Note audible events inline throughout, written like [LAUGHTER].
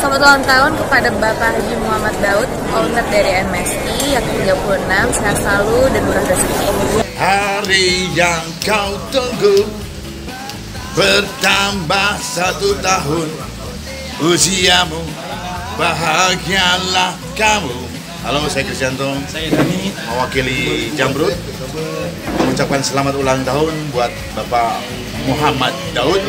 Selamat ulang tahun kepada Bapak Haji Muhammad Daud, owner dari MSI yang ke-36, sehat selalu dan murah rezeki. Hari yang kau tunggu Bertambah satu tahun. Usiamu Bahagialah kamu. Halo saya Krisyanto Saya Dani. Mewakili Jamrut. Mengucapkan selamat ulang tahun Buat Bapak Muhammad Daud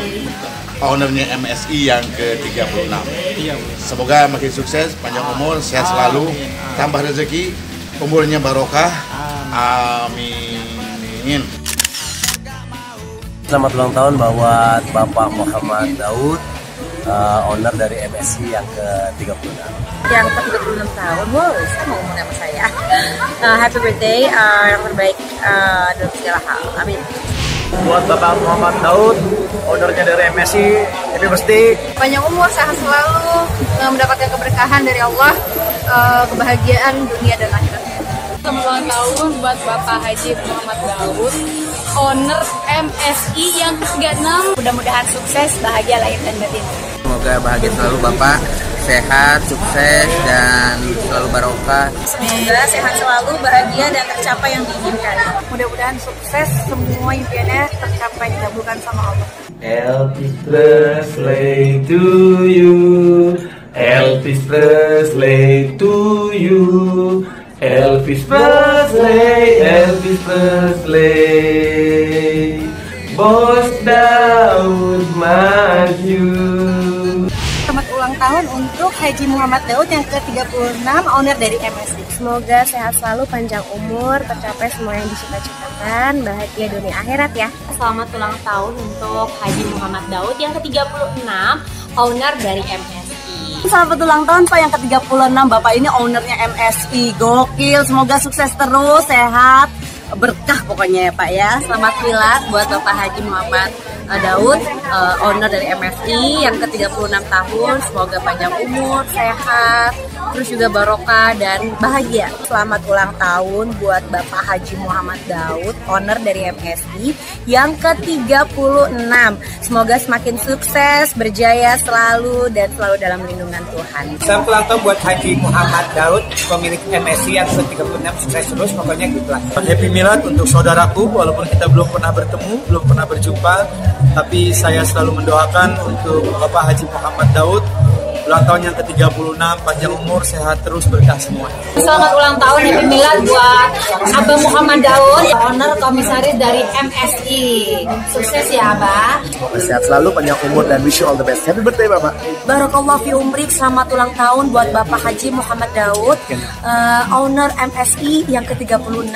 Ownernya MSI yang ke-36 Iya. Semoga makin sukses, panjang umur, sehat selalu, tambah rezeki, umurnya barokah. Amin. Selamat ulang tahun buat Bapak Muhammad Daud, uh, owner dari MSI yang ke-36. Yang ke-36 tahun, wow, sama umur sama saya. Uh, [LAUGHS] happy birthday, uh, yang terbaik uh, dalam segala hal. Amin. Buat Bapak Muhammad Daud, ownernya dari MSI, happy birthday. Panjang umur, sehat selalu, uh, mendapatkan keberkahan dari Allah, uh, kebahagiaan dunia dan akhirat. Selamat ulang tahun buat Bapak Haji Muhammad Daud, owner MSI yang ke-36. Mudah-mudahan sukses, bahagia lahir dan batin. Semoga bahagia selalu Bapak, sehat, sukses, dan selalu barokah. Semoga sehat selalu, bahagia dan tercapai yang diinginkan. Mudah-mudahan sukses, semua impiannya tercapai, dikabulkan sama Allah. Elvis Presley to you. Elvis Presley to you. Elvis Presley, Elvis Presley. Bos Daud maju. Ulang tahun untuk Haji Muhammad Daud yang ke-36, owner dari MSI. Semoga sehat selalu, panjang umur, tercapai semua yang dicita-citakan, bahagia dunia akhirat ya. Selamat ulang tahun untuk Haji Muhammad Daud yang ke-36, owner dari MSI. Selamat ulang tahun Pak yang ke-36 Bapak ini ownernya MSI Gokil Semoga sukses terus Sehat Berkah pokoknya ya Pak ya Selamat wilat buat Bapak Haji Muhammad uh, Daud, uh, owner dari MSI yang ke-36 tahun. Semoga panjang umur, sehat, terus juga barokah dan bahagia. Selamat ulang tahun buat Bapak Haji Muhammad Daud, owner dari MSI yang ke-36. Semoga semakin sukses, berjaya selalu dan selalu dalam lindungan Tuhan. Selamat ulang tahun buat Haji Muhammad Daud, pemilik MSI yang ke-36 sukses terus, pokoknya gitu lah. Happy Milad untuk saudaraku, walaupun kita belum pernah bertemu, belum pernah berjumpa, tapi saya selalu mendoakan untuk Bapak Haji Muhammad Daud, ulang tahun yang ke-36, panjang umur, sehat terus, berkah semua. Selamat ulang tahun Happy Milad buat Abah Muhammad Daud, owner komisaris dari MSI. Sukses ya Abah. Semoga sehat selalu, panjang umur, dan wish you all the best. Happy birthday Bapak. Barakallah fi umrik, selamat ulang tahun buat Bapak Haji Muhammad Daud, uh, owner MSI yang ke-36.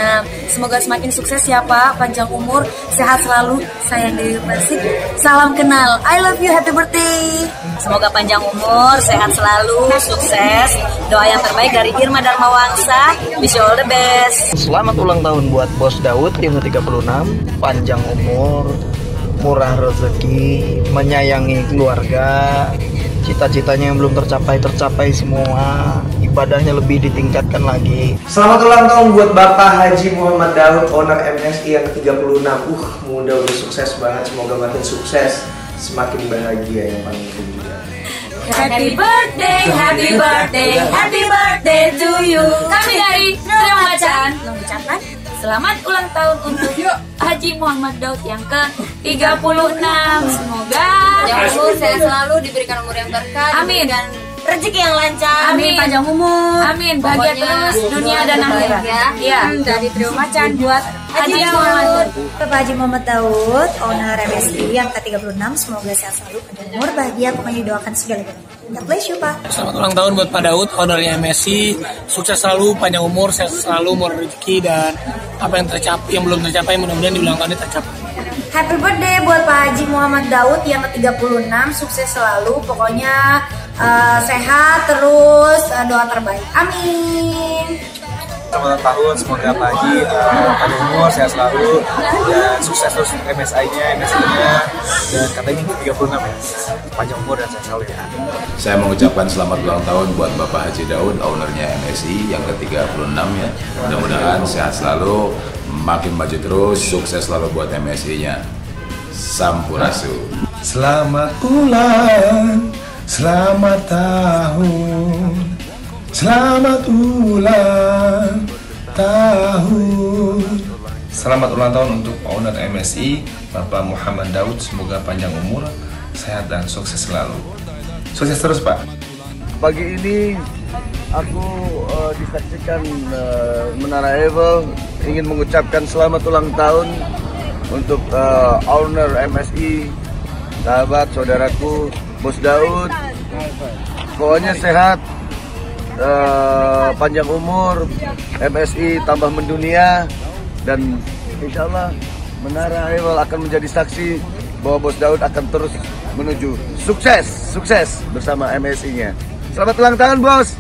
Semoga semakin sukses ya Pak, panjang umur, sehat selalu, sayang Dewi Persik. Salam kenal, I love you, happy birthday. Semoga panjang umur, sehat selalu, sukses. Doa yang terbaik dari Irma Dharma Wangsa, wish you all the best. Selamat ulang tahun buat Bos Daud tim 36 Panjang umur Murah rezeki Menyayangi keluarga Cita-citanya yang belum tercapai Tercapai semua Ibadahnya lebih ditingkatkan lagi Selamat ulang tahun buat Bapak Haji Muhammad Daud, owner MSI yang ke-36. Uh, mudah udah sukses banget, semoga makin sukses, semakin bahagia yang paling penting juga. Happy birthday, happy birthday, happy birthday to you. Kami dari Trio Macan mengucapkan selamat ulang tahun untuk Haji Muhammad Daud yang ke-36. Semoga Panjang umur, sehat selalu, diberikan umur yang berkah, Amin. dan rezeki yang lancar, Amin. panjang umur. Amin, bahagia terus dunia dan akhirat. Ya. Iya. Hmm, Dari Trio Macan buat Haji Muhammad. Bapak Haji Muhammad Daud, owner MSI yang ke-36, semoga sehat selalu, panjang umur, bahagia, pokoknya doakan segala-galanya. God bless you, Pak. Selamat ulang tahun buat Pak Daud, ownernya MSI. Sukses selalu, panjang umur, sehat selalu, murah rezeki, dan apa yang tercapai, yang belum tercapai, mudah-mudahan di ulang tahun ini tercapai. Happy birthday buat Pak Haji Muhammad Daud yang ke-36, sukses selalu, pokoknya uh, sehat terus, uh, doa terbaik. Amin. Selamat ulang tahun, semoga Haji uh, panjang umur, sehat selalu, dan sukses terus MSI-nya, MSI-nya, dan katanya ini 36 ya, panjang umur dan sehat selalu ya. Saya mengucapkan selamat ulang tahun buat Bapak Haji Daud, ownernya MSI yang ke-36 ya. Mudah-mudahan sehat selalu, makin maju terus, sukses selalu buat MSI-nya. Sampurasu. Selamat ulang Selamat tahun, selamat ulang tahun. Selamat ulang tahun untuk owner MSI, Bapak Muhammad Daud. Semoga panjang umur, sehat dan sukses selalu. Sukses terus Pak. Pagi ini aku uh, disaksikan uh, Menara Eiffel ingin mengucapkan selamat ulang tahun untuk uh, owner MSI, sahabat saudaraku Bos Daud. Pokoknya sehat, uh, panjang umur, MSI tambah mendunia dan insya Allah Menara Eiffel akan menjadi saksi bahwa Bos Daud akan terus menuju sukses, sukses bersama MSI-nya. Selamat ulang tahun, Bos!